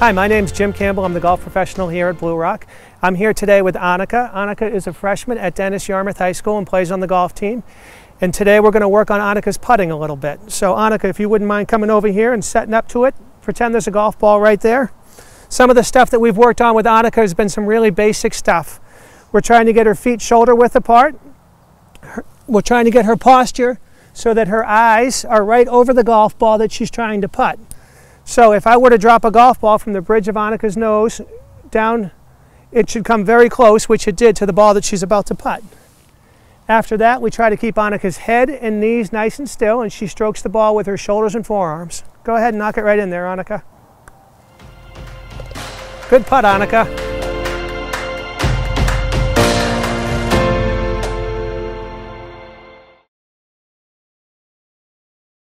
Hi, my name's Jim Campbell. I'm the golf professional here at Blue Rock. I'm here today with Annika. Annika is a freshman at Dennis Yarmouth High School and plays on the golf team. And today we're going to work on Annika's putting a little bit. So Annika, if you wouldn't mind coming over here and setting up to it, pretend there's a golf ball right there. Some of the stuff that we've worked on with Annika has been some really basic stuff. We're trying to get her feet shoulder width apart. We're trying to get her posture so that her eyes are right over the golf ball that she's trying to putt. So if I were to drop a golf ball from the bridge of Annika's nose down, it should come very close, which it did, to the ball that she's about to putt. After that, we try to keep Annika's head and knees nice and still, and she strokes the ball with her shoulders and forearms. Go ahead and knock it right in there, Annika. Good putt, Annika.